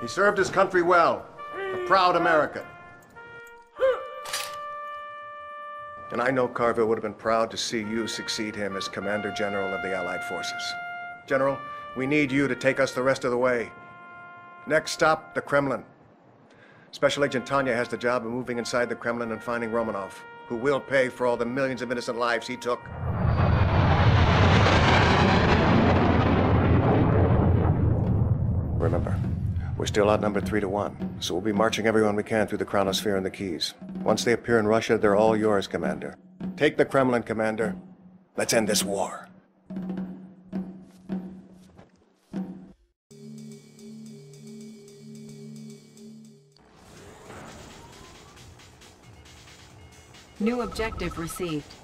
He served his country well. A proud American. And I know Carville would have been proud to see you succeed him as Commander General of the Allied Forces. General, we need you to take us the rest of the way. Next stop, the Kremlin. Special Agent Tanya has the job of moving inside the Kremlin and finding Romanov, who will pay for all the millions of innocent lives he took. Remember, we're still outnumbered three to one, so we'll be marching everyone we can through the Chronosphere and the Keys. Once they appear in Russia, they're all yours, Commander. Take the Kremlin, Commander. Let's end this war. New objective received.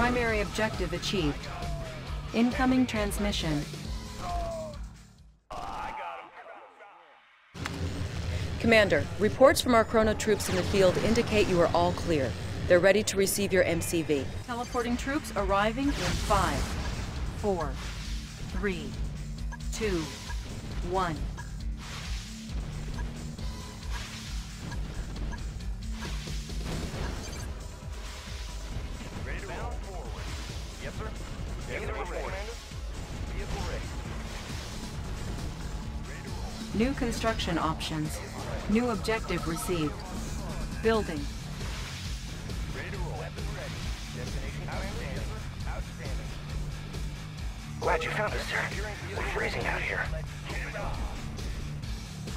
Primary objective achieved. Incoming transmission. Commander, reports from our Chrono troops in the field indicate you are all clear. They're ready to receive your MCV. Teleporting troops arriving in five, four, three, two, one. New construction options. New objective received. Building. Ready to roll. Weapon ready. Destination outstanding. Outstanding. Glad you found us, sir. We're freezing out here.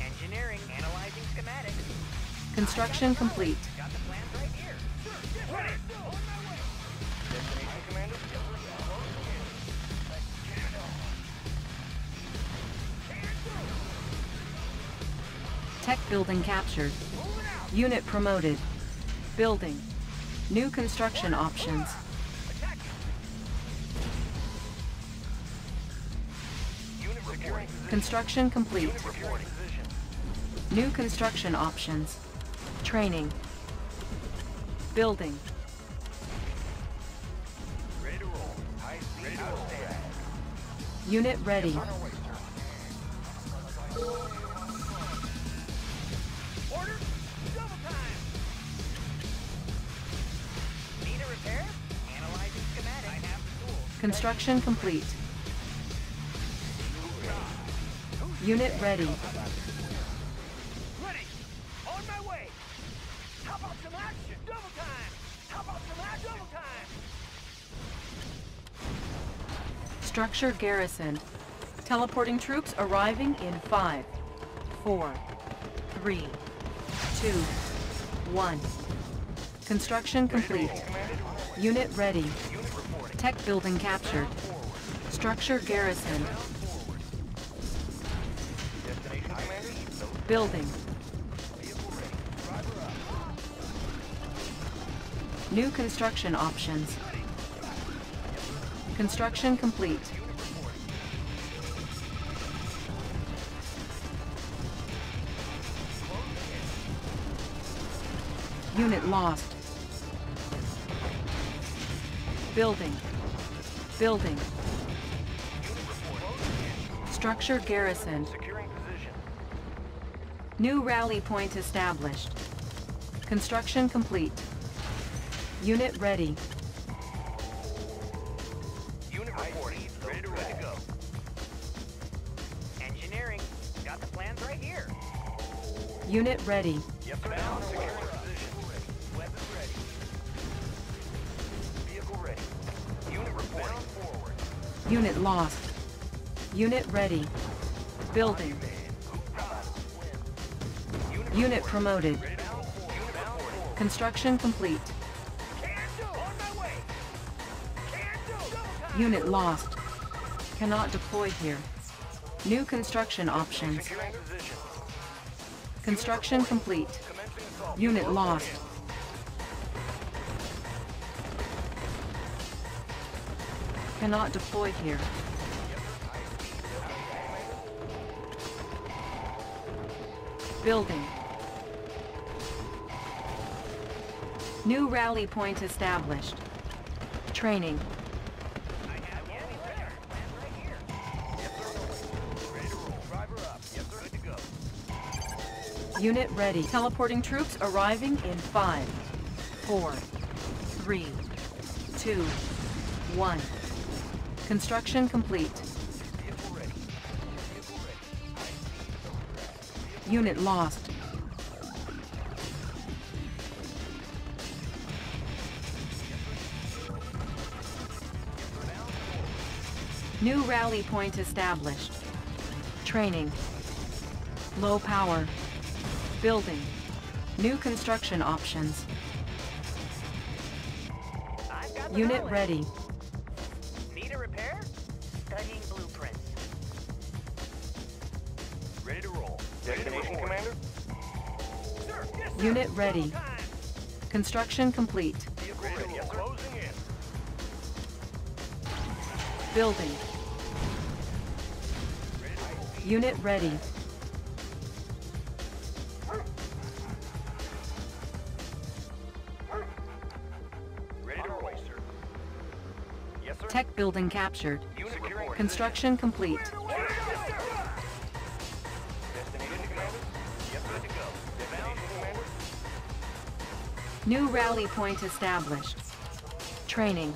Engineering, analyzing schematics. Construction complete. Building captured. Unit promoted. Building. New construction options. Construction complete. New construction options. Training. Building. Unit ready Construction complete. Unit ready. Ready. On my way. How about some action? Double time. How about some action? Double time. Structure garrisoned. Teleporting troops arriving in five, four, three, two, one. Construction complete. Unit ready. Tech building captured. Structure garrisoned. Building. New construction options. Construction complete. Unit lost. Building. Building. Structure position. New rally point established. Construction complete. Unit ready. Unit reporting. Ready to ready to go. Engineering. Got the plans right here. Unit ready. Sir. Bound. Securing position. Weapon ready. Vehicle ready. Unit reporting. Unit lost. Unit ready. Building. Unit promoted. Construction complete. Unit lost. Cannot deploy here. New construction options. Construction complete. Unit lost. Cannot deploy here. Building. New rally point established. Training. Unit ready. Teleporting troops arriving in five, four, three, two, one. Construction complete. Unit lost. New rally point established. Training. Low power. Building. New construction options. Unit ready. Need a repair? Studying blueprints. Ready to roll. Destination, Commander? Sir, yes, sir. Unit ready. Construction complete. Ready. Closing in. Building. Unit ready. Ready to roll, sir. Yes, sir. Tech building captured. Construction complete. New rally point established. Training.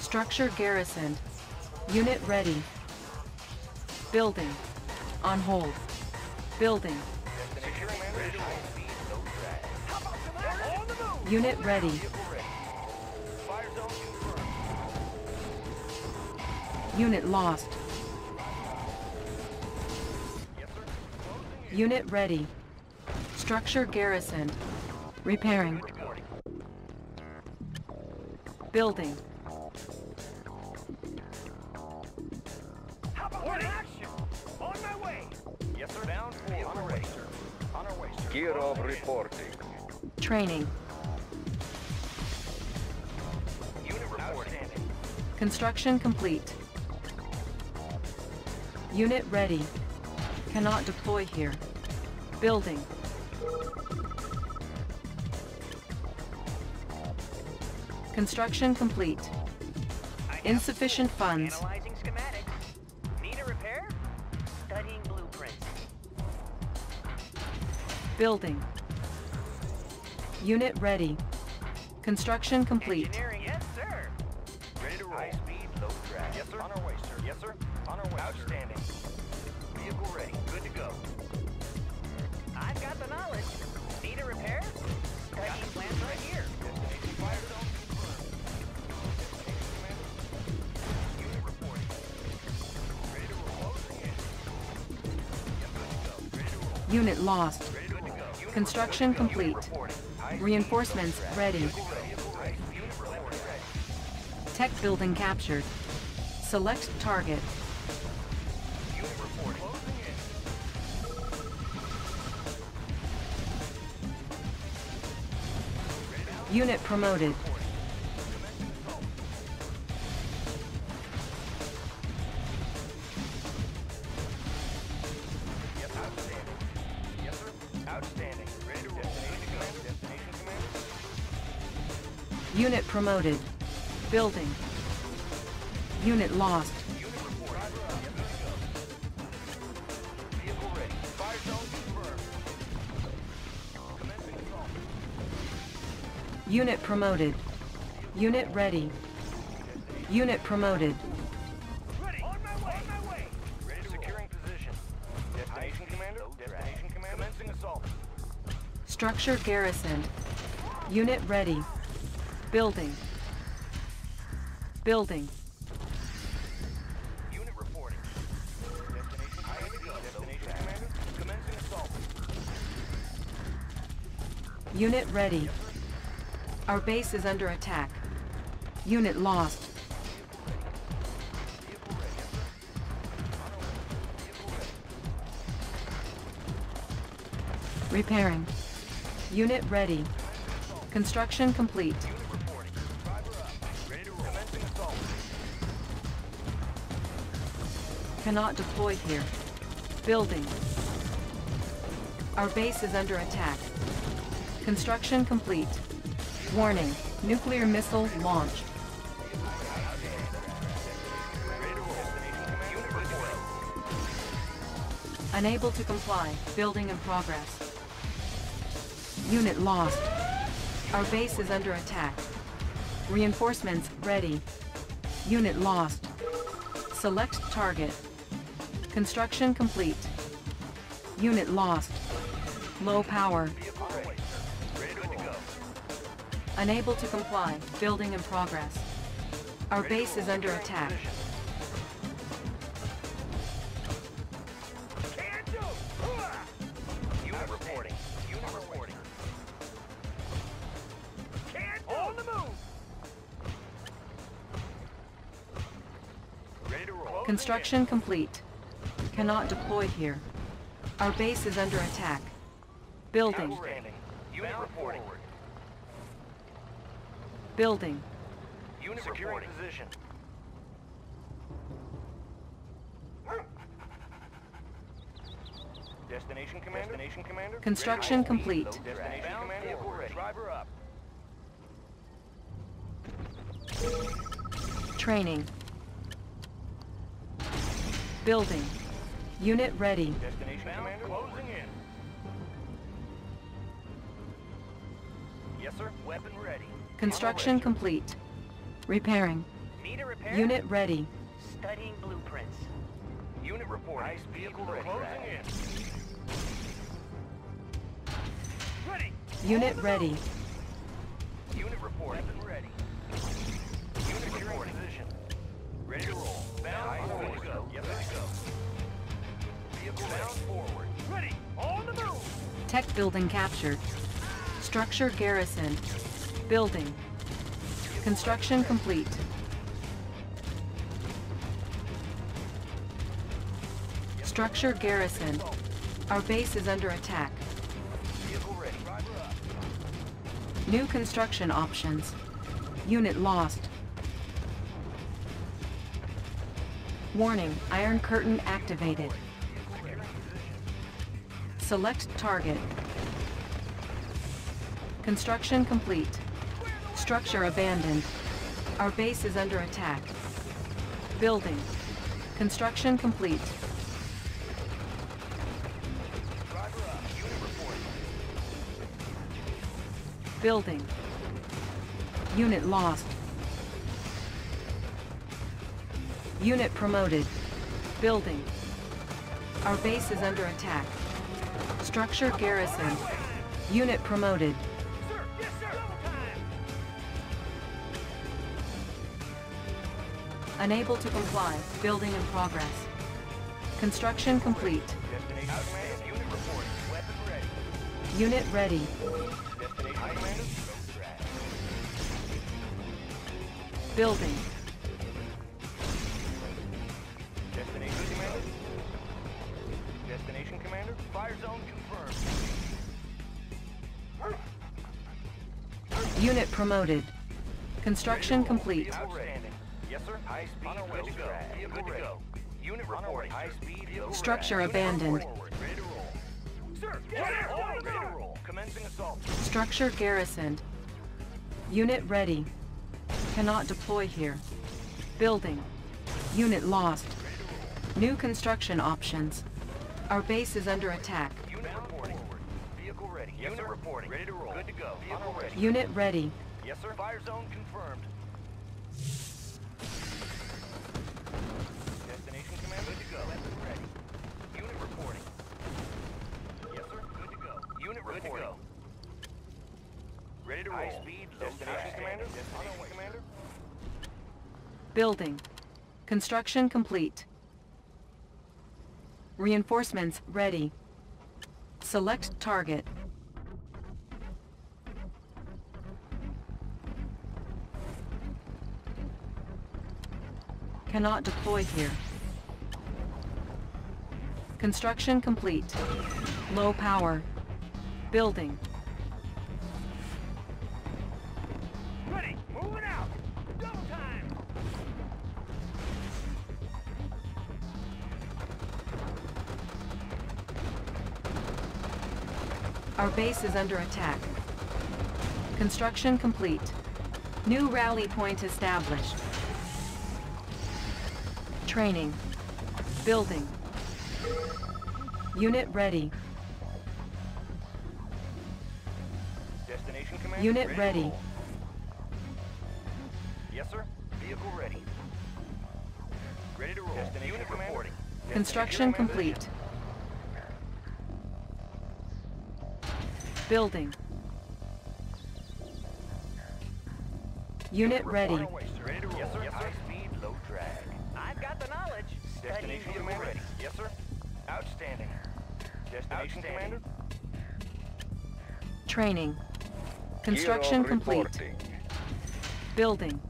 Structure garrisoned. Unit ready. Building. On hold. Building. Unit Commander. Unit lost. Yes, sir. Closing in. Unit ready. Structure garrisoned. Repairing. Reporting. Building. How about action? On my way. Yes, sir. Bound for on our way, sir. On our way, sir. Kirov reporting. Training. Unit reporting. Construction complete. Unit ready. Cannot deploy here. Building. Construction complete. Insufficient funds. Analyzing schematics. Need a repair? Studying blueprints. Building. Unit ready. Construction complete. Engineering, yes, sir. Ready to roll. High speed, low drag. Yes, sir. On our way, sir. Yes, sir. On our way, Outstanding. Unit lost. Construction complete. Reinforcements ready. Tech building captured. Select target. Unit promoted. Promoted. Building. Unit lost. Unit promoted. Unit ready. Unit promoted. Ready. On my way. On my way. Ready Securing position. Destination commander. Destination commander. Commencing assault. Structure garrisoned. Unit ready. Building. Building. Unit reporting. Destination commander. Destination commander. Commencing assault. Unit ready. Our base is under attack. Unit lost. Repairing. Unit ready. Construction complete. Cannot deploy here. Building. Our base is under attack. Construction complete. Warning. Nuclear missile launched. Unable to comply. Building in progress. Unit lost. Our base is under attack. Reinforcements ready. Unit lost. Select target. Construction complete. Unit lost. Low power. Unable to comply. Building in progress. Our base is under attack. Can do! Hooah! Unit reporting. Unit reporting. Can do! On the move! Ready to roll. Construction complete. Cannot deploy here. Our base is under attack. Building. Outstanding. Unit reporting. Building. Unit Securing position. Destination commander. Destination commander. Construction Ready complete. Destination commander. Driver up. Training. Building. Unit ready. Destination commander. Closing in. Yes, sir. Weapon ready. Construction complete. Repairing. Need a repair? Unit ready. Studying blueprints. Unit reporting. Ice vehicle closing in. Ready! Unit ready. Unit reporting. Weapon ready. Unit reporting. Position. Ready to roll. Bound forward. to go. Yep, ready to go. Tech building captured. Structure garrison. Building. Construction complete. Structure garrison. Our base is under attack. New construction options. Unit lost. Warning, Iron Curtain activated. Select target. Construction complete. Structure abandoned. Our base is under attack. Building. Construction complete. Building. Unit lost. Unit promoted. Building. Our base is under attack. Structure garrison. Unit promoted. Unable to comply. Building in progress. Construction complete. Unit ready. Unit ready. Building. Destination commander. Fire zone. Unit promoted. Construction complete. Yes, sir. High speed. On our way to go. Vehicle ready. Go. Unit reporting. High speed. Structure ready. abandoned. Ready to roll. Sir! Yes, sir! Ready to roll. Commencing assault. Structure garrisoned. Unit ready. Cannot deploy here. Building. Unit lost. New construction options. Our base is under attack. Unit reporting. Ready. Yes, Unit reporting. Ready to roll. Good to go. Vehicle ready. Unit ready. Yes, sir. Fire zone confirmed. Destination command. Good to go. Weapon ready. Unit reporting. Yes, sir. Good to go. Unit reporting. Good to go. Ready to roll. High speed. Destination commander. Destination commander. Building. Construction complete. Reinforcements ready. Select target. Cannot deploy here. Construction complete. Low power. Building. Ready. Moving out. Double time. Our base is under attack. Construction complete. New rally point established. Training. Building. Unit ready. Destination commander. Unit to ready. Yes, sir. Vehicle ready. Ready to roll. Destination Unit reporting. Construction Destination complete. Building. Unit ready. On our way, sir. Ready to roll. Yes, sir. High speed, low drag. Destination commander ready. Yes, sir. Outstanding. Destination commander. Training. Construction complete. Building.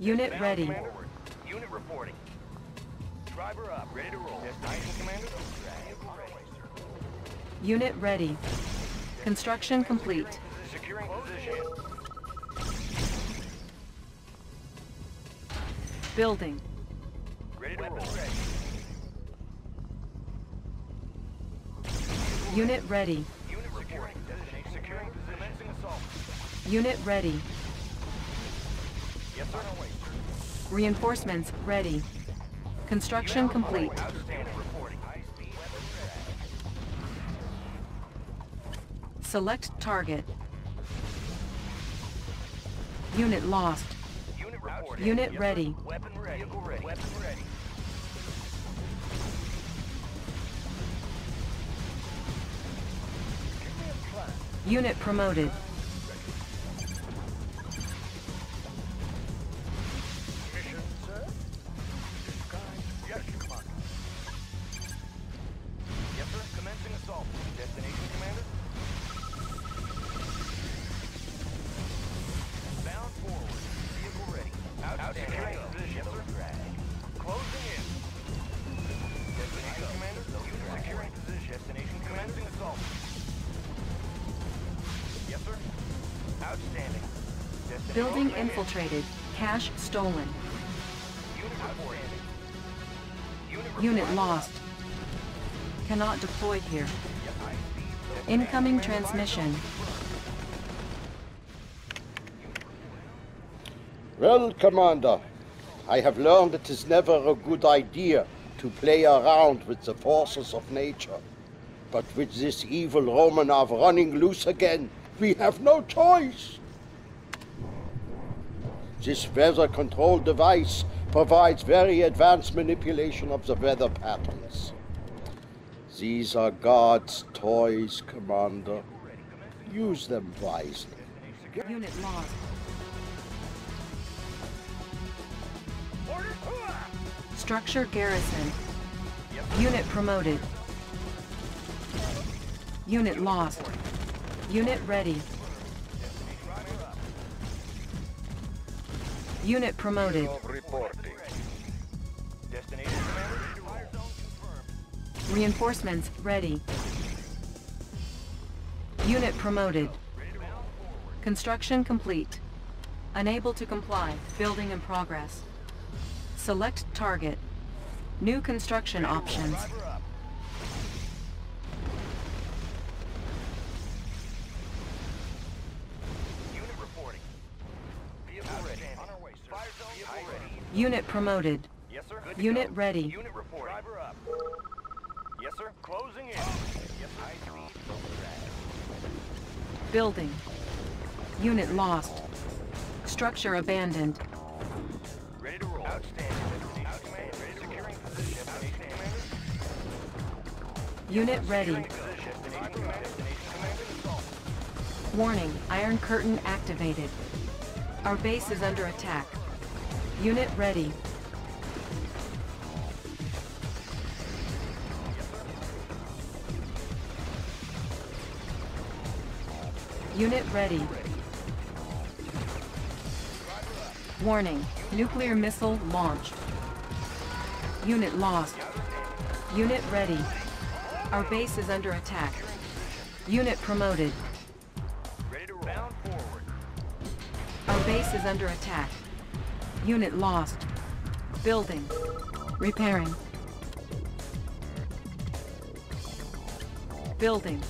Unit Down, ready. Commander. Unit reporting. Driver up. Ready to roll. Destination commander. Unit ready. Construction complete. Securing position. Building. Ready to roll. Unit ready. Unit reporting. Securing. Commencing assault. Unit ready. Yes, sir. Reinforcements ready. Construction complete. Outstanding. Reporting. High speed. Select target. Unit lost. Unit reporting. Unit Yes, ready. Sir. Weapon ready. Vehicle ready. Weapon ready. Unit promoted. Building infiltrated. Cash stolen. Unit lost. Cannot deploy here. Incoming transmission. Well, Commander, I have learned it is never a good idea to play around with the forces of nature. But with this evil Romanov running loose again, we have no choice. This weather control device provides very advanced manipulation of the weather patterns. These are God's toys, Commander. Use them wisely. Unit lost. Structure garrison. Unit promoted. Unit lost. Unit ready. Unit promoted. Reinforcements ready. Unit promoted. Construction complete. Unable to comply. Building in progress. Select target. New construction options. Unit promoted. Yes, sir. Good to Unit go. ready. Unit reporting. Driver up. Yes, sir. Closing in. Yes, high speed. Building. Unit lost. Structure abandoned. Ready to roll. Outstanding. Outstanding. Ready to securing position. Destination. Unit ready. Securing position. Destination commander. Destination commander. Assault. Warning, Iron Curtain activated. Our base is under attack. Unit ready. Unit ready. Warning, nuclear missile launched. Unit lost. Unit ready. Our base is under attack. Unit promoted. Ready to roll. Bound forward. Our base is under attack. Unit lost. Building. Repairing. Building.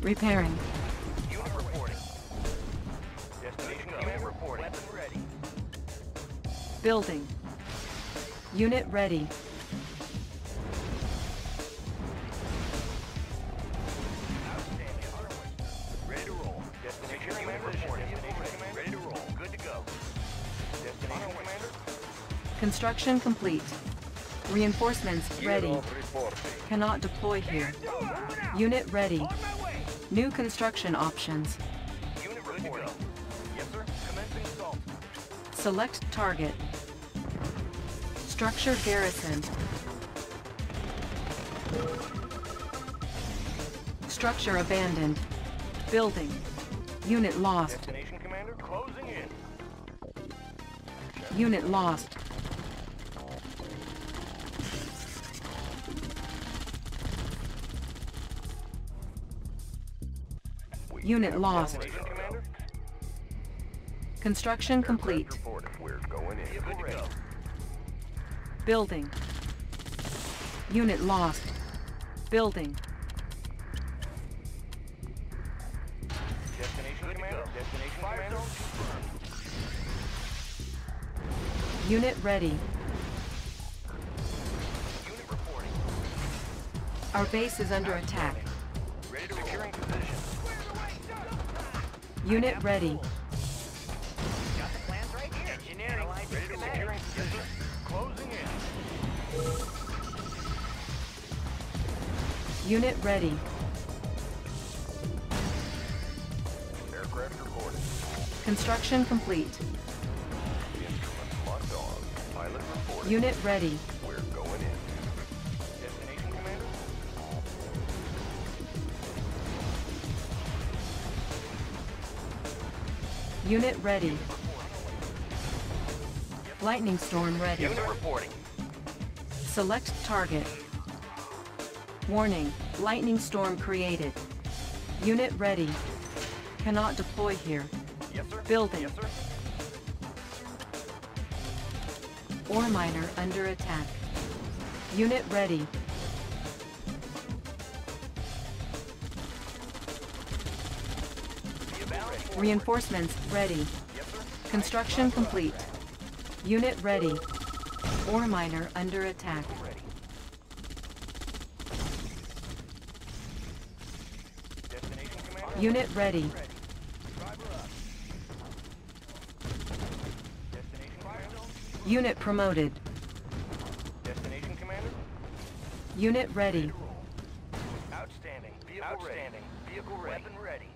Repairing. Unit reporting. Destination commander reporting. Weapon ready. Building. Unit ready. Construction complete. Reinforcements ready. Cannot deploy here. Unit ready. On my way. New construction options. Unit reporting. Yes, sir. Commencing assault. Select target. Structure garrison. Structure abandoned. Building. Unit lost. Destination commander closing in. Unit lost. Unit lost. Construction complete. We're going in. Good to go. Building. Unit lost. Building. Destination commander. Destination commander. Unit ready. Unit reporting. Our base is under attack. Unit ready. Got the plans right here. Engineering. Ready to. Closing in. Unit ready. Aircraft reporting. Construction complete. Unit ready. Unit ready. Lightning storm ready. Unit reporting. Select target. Warning, lightning storm created. Unit ready. Cannot deploy here. Yes, sir. Building. Yes, sir. Ore miner under attack. Unit ready. Reinforcements ready. Construction complete. Unit ready. Ore miner under attack. Unit ready. Unit promoted. Unit ready. Outstanding. Vehicle Outstanding. Vehicle ready. Weapon ready.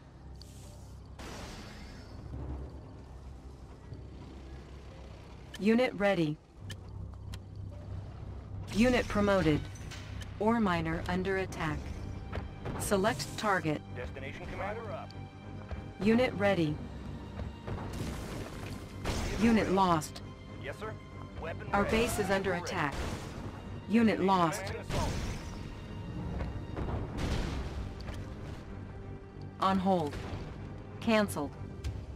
Unit ready. Unit promoted. Ore miner under attack. Select target. Destination commander up. Unit ready. Unit lost. Yes, sir. Weapon Our ready. base is under attack. Unit lost. On hold. Cancelled.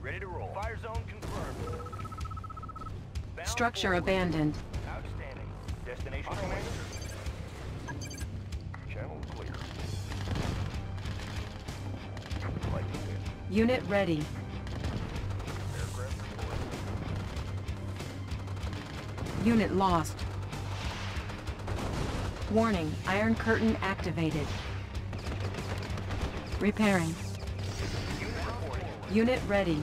Ready to roll. Fire zone confirmed. Structure abandoned. Outstanding. Destination commander. Channel clear. Unit ready. Unit lost. Warning, Iron Curtain activated. Repairing. Unit ready.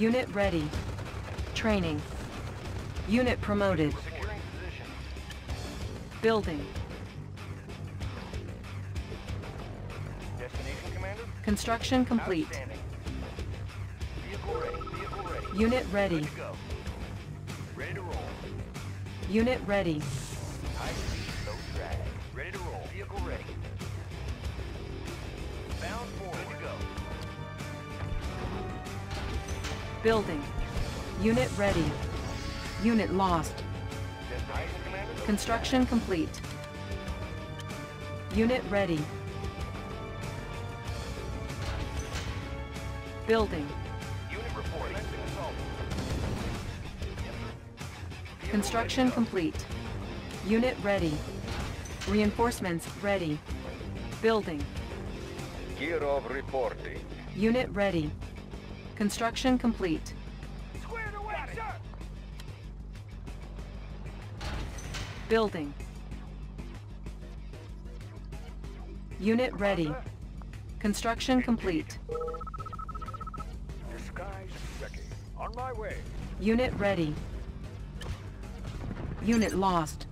Unit ready. Training. Unit promoted. Building. Construction complete. Vehicle ready. Vehicle ready. Unit ready. Good to go. Ready to roll. Unit ready. High speed, low drag. Ready to roll. Vehicle ready. Bound forward. Good to go. Building. Unit ready. Unit lost. Construction complete. Unit ready. Building. Unit reporting. Commencing assault. Vehicle Construction ready to go. complete. Unit ready. Reinforcements ready. Building. Kirov reporting. Unit ready. Construction complete. Away! Building. Unit ready. Construction complete. Disguise ready. On my way. Unit ready. Unit lost.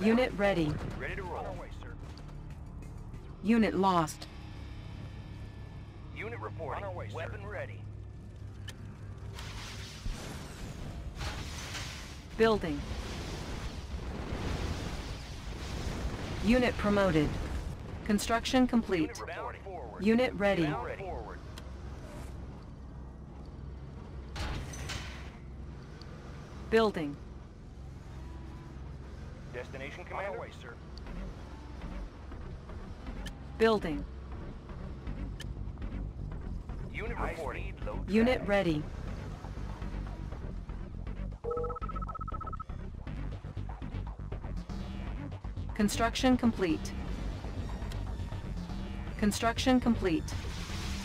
Unit ready. Ready to roll. sir. Unit lost. Unit reporting. On our way, sir. Weapon ready. Building. Unit promoted. Construction complete. Unit reporting. Unit ready. Forward. Building. Destination, On Commander? our way, sir. Building. Unit reporting. Unit ready. Construction complete. Construction complete.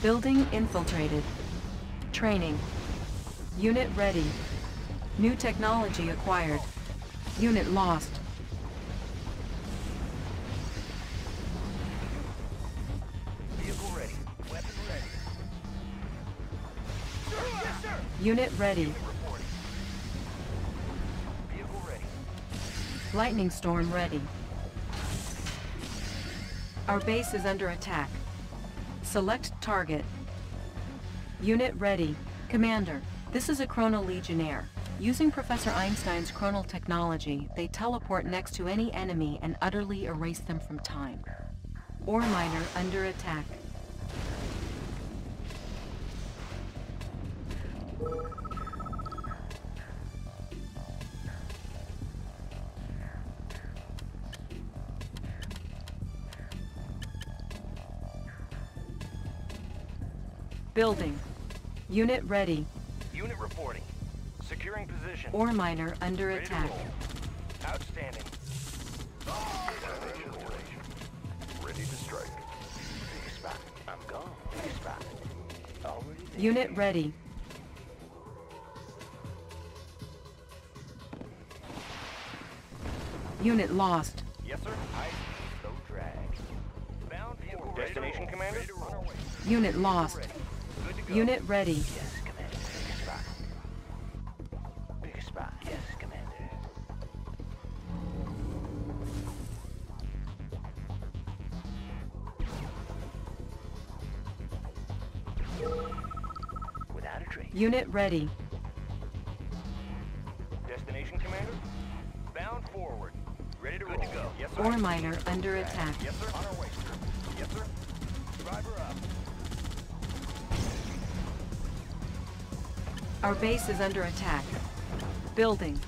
Building infiltrated. Training. Unit ready. New technology acquired. Unit lost. Unit ready. Vehicle ready. Lightning storm ready. Our base is under attack. Select target. Unit ready. Commander, this is a Chrono Legionnaire. Using Professor Einstein's chronal technology, they teleport next to any enemy and utterly erase them from time. Ore miner under attack. Building. Unit ready. Unit reporting. Securing position. Ore miner under Ready attack. roll. Outstanding. Ready to strike. Spot. I'm gone. Spot. Unit ready. Unit lost. Yes, sir. High speed, low drag. Bound forward. Destination, Commander? Ready to roll. Unit lost. Ready. Good to go. Unit ready. Yes, Commander. Big spot. Big spot. Yes, Commander. Without a trace. Unit ready. Destination, Commander? Bound forward. Ready to roll. To go. Yes, sir. Ore miner under attack. Yes, sir. On our way, Our base is under attack. Building.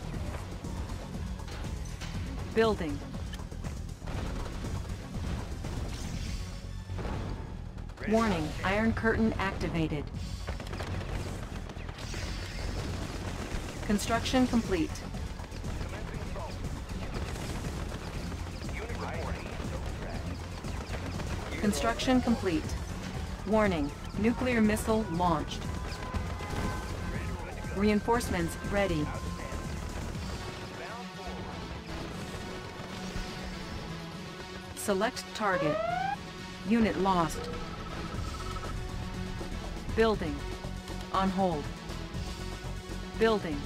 Building. Warning. Iron Curtain activated. Construction complete. Construction complete. Warning, nuclear missile launched. Reinforcements ready. Select target. Unit lost. Building. On hold. Building.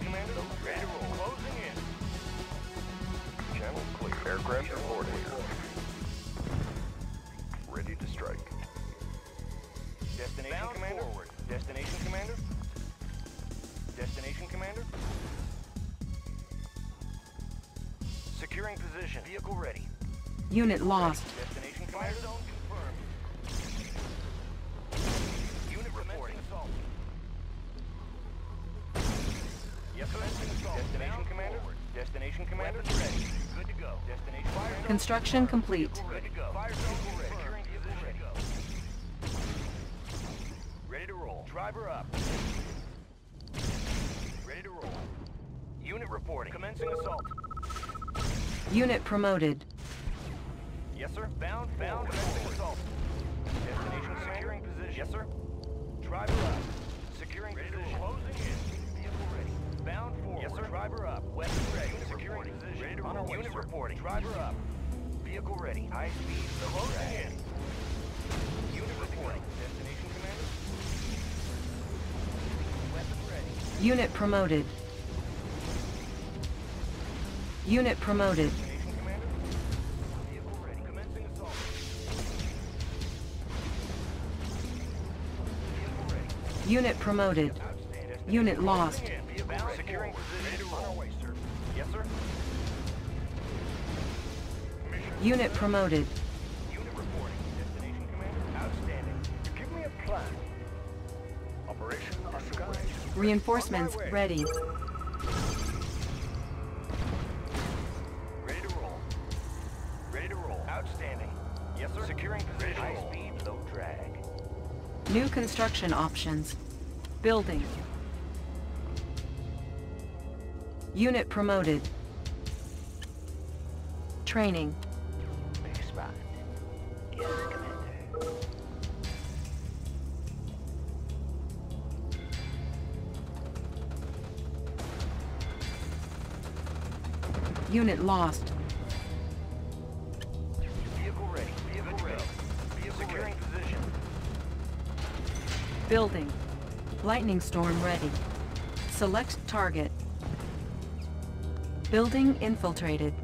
Commander, ready to roll. Closing in. Channel clear. Aircraft reporting. Destination Bound commander. forward. Destination commander. Destination commander. Securing position. Vehicle ready. Unit lost. Destination fire zone confirmed. Unit reporting. Assault. Yes, sir. Destination Bound commander. forward. Destination commander. Weapons ready. Good to go. Destination fire zone. Construction complete. Good to go. Fire zone roll. Driver up. Ready to roll. Unit reporting. Commencing assault. Unit promoted. Yes, sir. Bound, bound, commencing assault. Destination securing position. Yes, sir. Driver up. Securing position. Closing in. Vehicle ready. Bound forward. Yes, sir. Driver up. Weapon ready. Securing position. Ready to On our way, Unit reporting. Driver up. Vehicle ready. High speed. Closing in. Unit reporting. Destination Unit promoted. Unit promoted. Destination commander. Vehicle ready. Commencing assault. Vehicle ready. Unit promoted. Unit lost. Securing position. On our way, sir. Yes, sir. Unit promoted. Unit reporting. Destination commander. Outstanding. Give me a plan. Operation underway. Reinforcements ready. Ready to roll. Ready to roll. Outstanding. Yes, sir. Securing position. High speed, low drag. New construction options. Building. Unit promoted. Training. Unit lost. Vehicle ready. Vehicle ready. Vehicle securing position. Building. Lightning storm ready. Select target. Building infiltrated.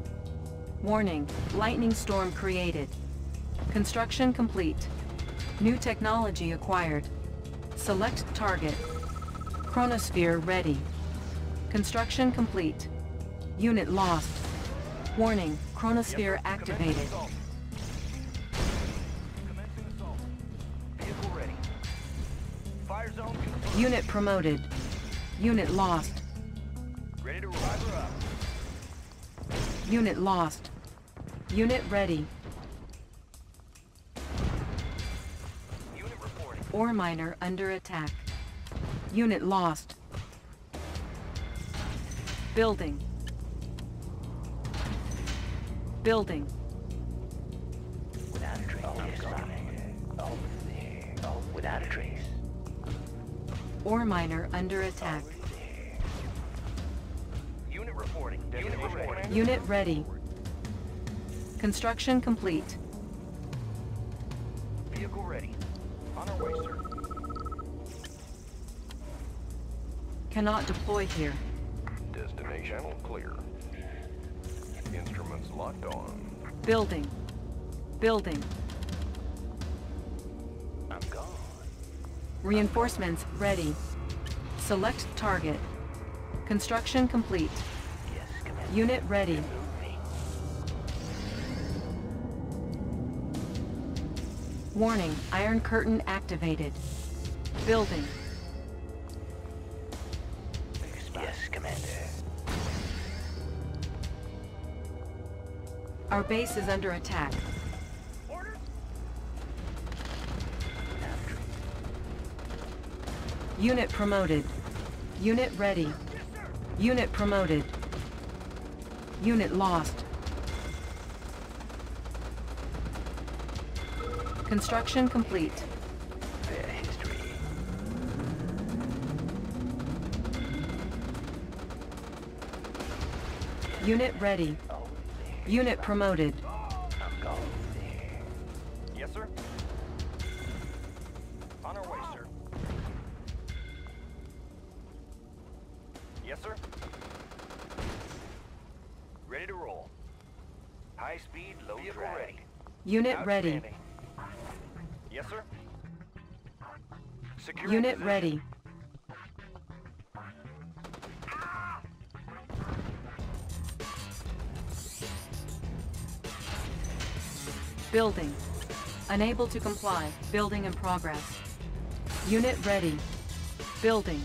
Warning, lightning storm created. Construction complete. New technology acquired. Select target. Chronosphere ready. Construction complete. Unit lost. Warning, chronosphere activated. Unit promoted. Unit lost. Unit lost. Unit ready. Unit. Ore miner under attack. Unit lost. Building. Building. Without a trace. Oh, yes, Commander. Over oh, there. Oh, without a trace. Ore miner under attack. Oh, Unit reporting. Unit reporting. Unit ready. Construction complete. Vehicle ready. On our way, sir. Cannot deploy here. Destination clear. Instruments locked on. Building. Building. I'm gone. Reinforcements ready. Select target. Construction complete. Yes. Unit ready. Warning, Iron Curtain activated. Building. Our base is under attack. Unit promoted. Unit ready. Unit promoted. Unit lost. Construction complete. Unit ready. Over there. Unit promoted. I'm gone there. Yes, sir. On our way, sir. Yes, sir. Ready to roll. High speed, low Vehicle drag. ready. Unit ready. Yes, sir. Secure Unit position. ready. Building. Unable to comply. Building in progress. Unit ready. Building.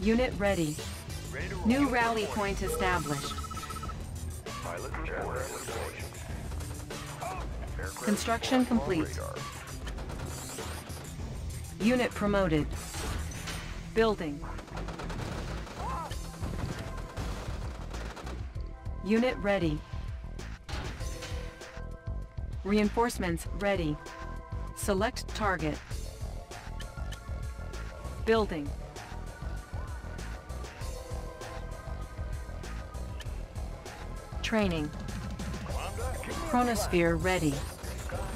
Unit ready. New rally point established. Pilot Construction complete. Unit promoted. Building. Unit ready. Reinforcements ready. Select target. Building. Training. Chronosphere ready.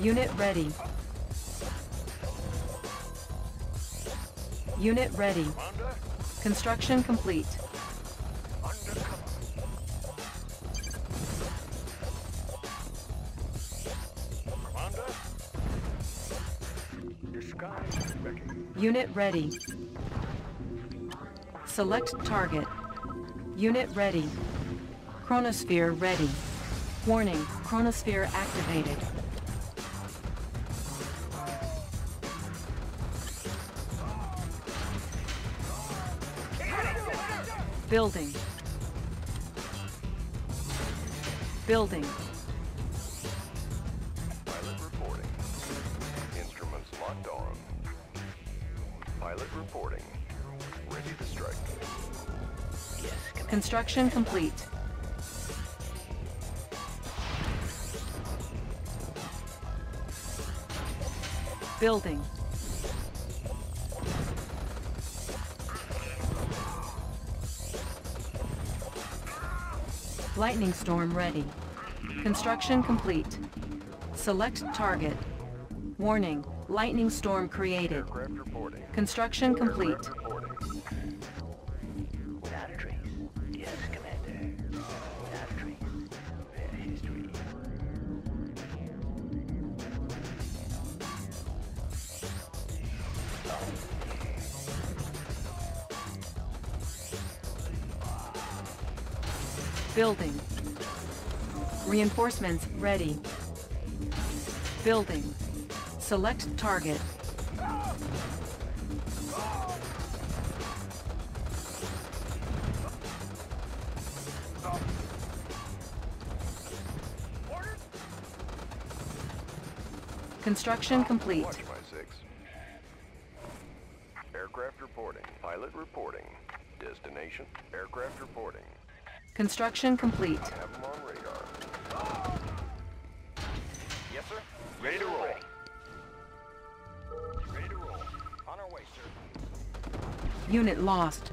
Unit ready. Unit ready. Construction complete. Unit ready. Select target. Unit ready. Chronosphere ready. Warning, chronosphere activated. Building. Building. Construction complete. Building. Lightning storm ready. Construction complete. Select target. Warning, lightning storm created. Construction complete. Building. Reinforcements ready. Building. Select target. Construction complete. Aircraft reporting. Pilot reporting. Destination. Aircraft reporting. Construction complete. Have them on radar. Yes, sir. Ready to roll. Ready to roll. On our way, sir. Unit lost.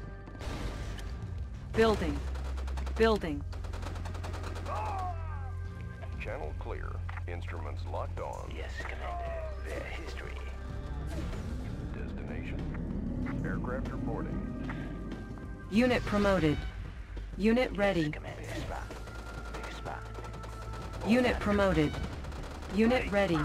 Building. Building. Channel clear. Instruments locked on. Yes, Commander. They're history. Destination. Aircraft reporting. Unit promoted. Unit ready. Unit promoted. Unit ready.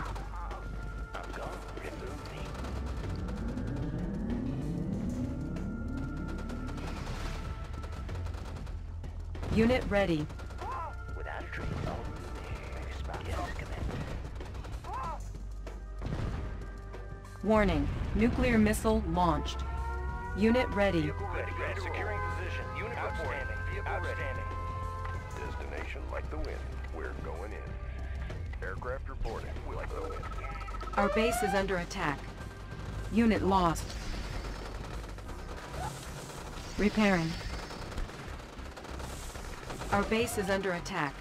Unit ready. Warning. Nuclear missile launched. Unit ready. Ready, ready. Securing position. Unit outstanding. Vehicle outstanding. Destination like the wind. We're going in. Aircraft reporting. Like the wind. Our base is under attack. Unit lost. Repairing. Our base is under attack.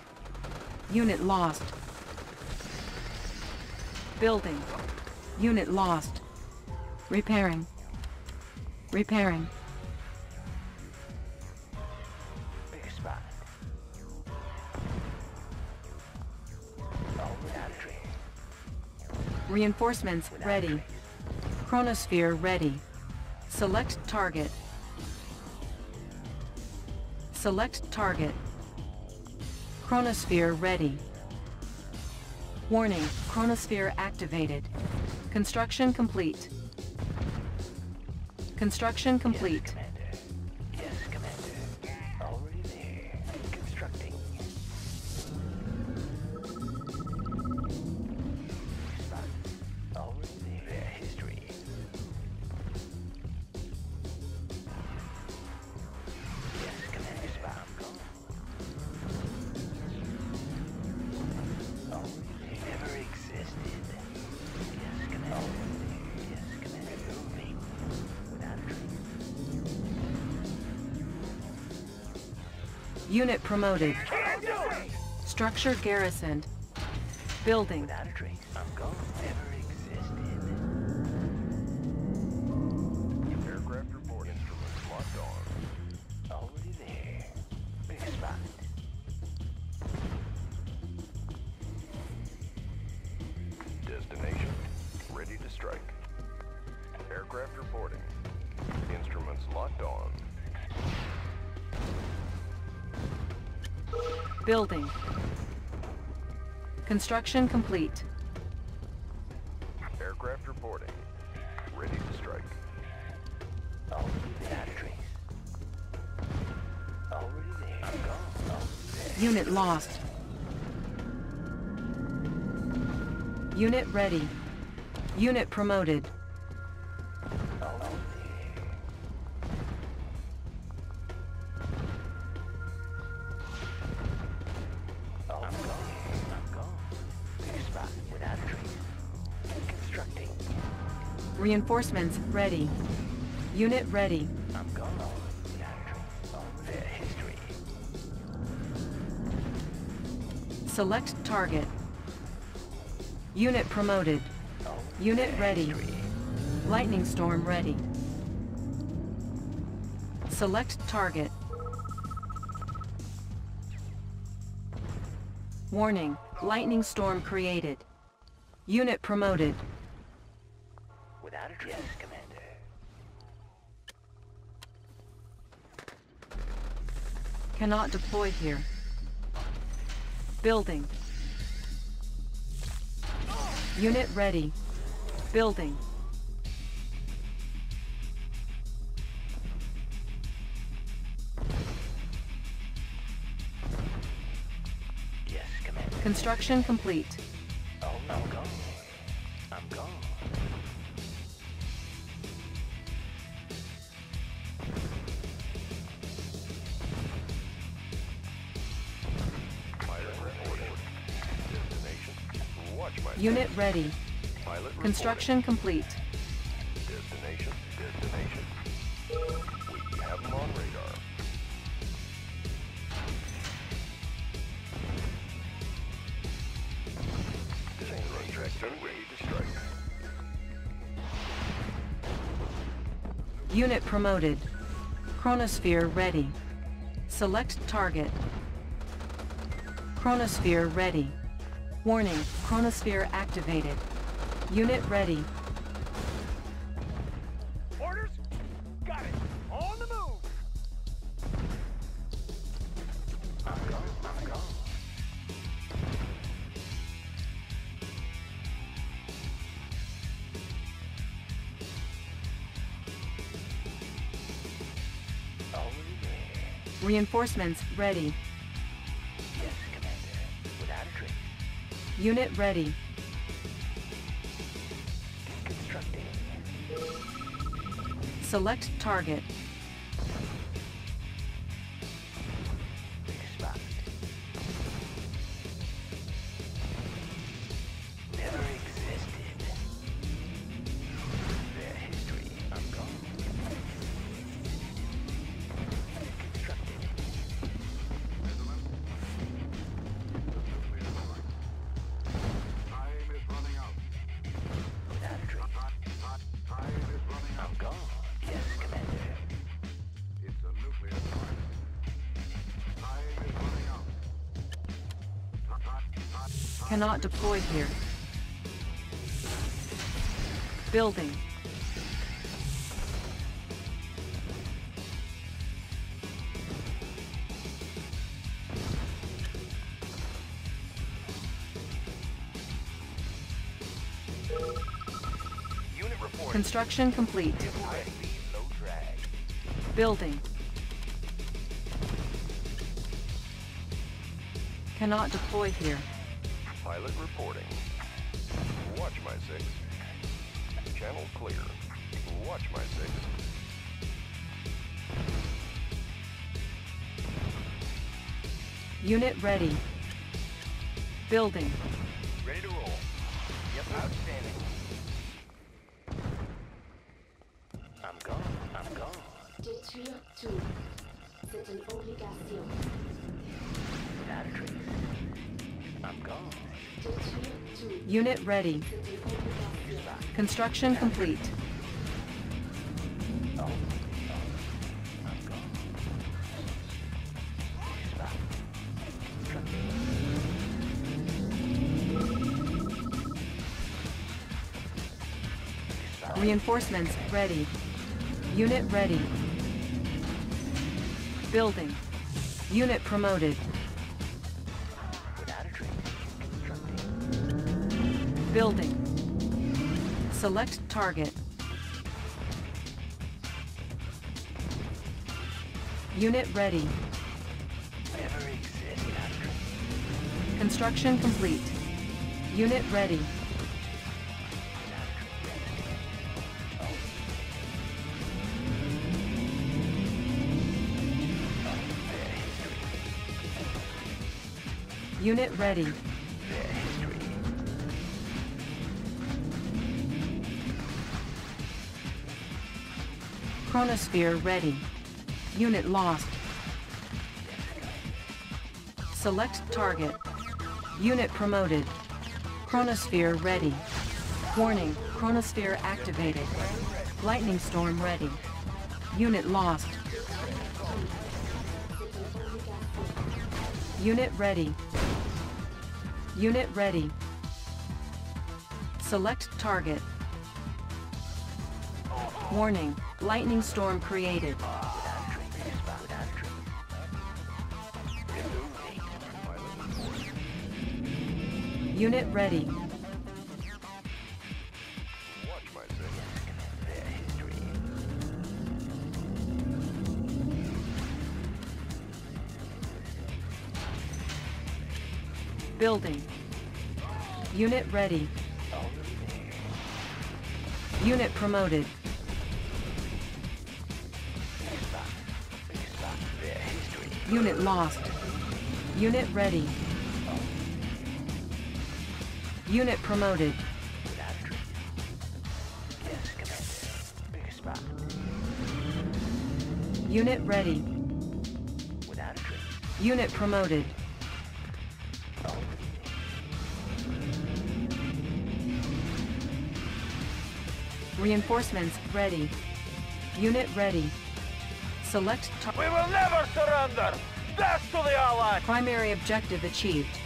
Unit lost. Building. Unit lost. Repairing. Repairing. Reinforcements ready. Chronosphere ready. Select target. Select target. Chronosphere ready. Warning, chronosphere activated. Construction complete. Construction complete. Unit promoted. Structure garrisoned. Building. Building. Construction complete. Aircraft reporting. Ready to strike. Already without a trace. Already there. I'm gone. Already there. Unit lost. Unit ready. Unit promoted. Reinforcements ready. Unit ready. I'm gone. Without a trace. They're history. Select target. Unit promoted. Unit ready. Lightning storm ready. Select target. Warning, lightning storm created. Unit promoted. Cannot deploy here. Building. Unit ready. Building. Yes. Construction complete. Oh, I'm Unit ready. pilot reporting. Construction complete. Destination. Destination. We have them on radar. Destination ready to strike. Unit promoted. Chronosphere ready. Select target. Chronosphere ready. Warning, chronosphere activated. Unit ready. Orders? Got it. On the move. I'm gone. I'm gone. Reinforcements ready. Unit ready. Constructing. Select target. Cannot deploy here. Building. Construction complete. High speed, low drag. Building. Cannot deploy here. Pilot reporting. Watch my six. Channel clear. Watch my six. Unit ready. Building. Unit ready. Construction complete. Reinforcements ready. Unit ready. Building. Unit promoted. Building. Select target. Unit ready. Construction complete. Unit ready. Unit ready. Chronosphere ready. Unit lost. Select target. Unit promoted. Chronosphere ready. Warning, chronosphere activated. Lightning storm ready. Unit lost. Unit ready. Unit ready. Select target. Warning, lightning storm created. Unit ready. Building. Unit ready. Unit promoted. Unit lost. Unit ready. Unit promoted. Unit ready. Unit promoted. Reinforcements ready. Unit ready. Select We will never surrender! Death to the Allies! primary objective achieved.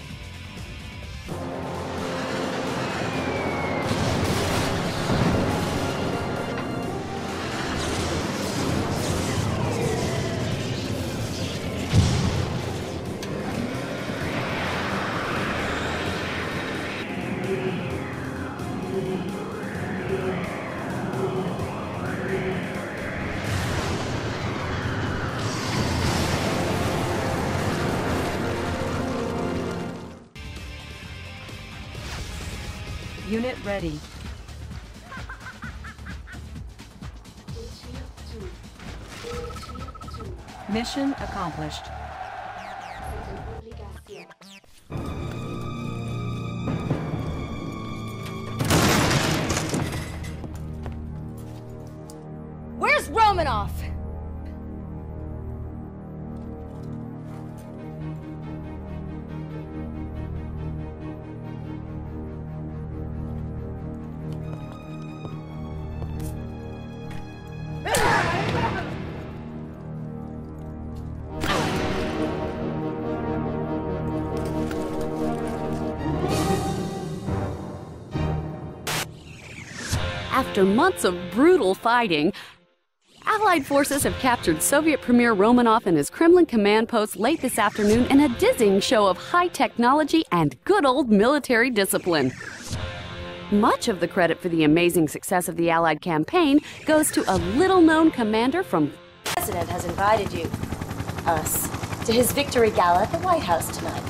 Unit ready. Mission accomplished. After months of brutal fighting, Allied forces have captured Soviet Premier Romanov and his Kremlin command post late this afternoon in a dizzying show of high technology and good old military discipline. Much of the credit for the amazing success of the Allied campaign goes to a little known commander from. The president has invited you, us, to his victory gala at the White House tonight.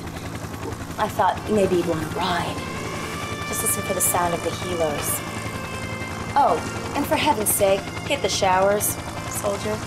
I thought maybe you'd want to ride. Just listen for the sound of the helos. Oh, and for heaven's sake, hit the showers, soldier.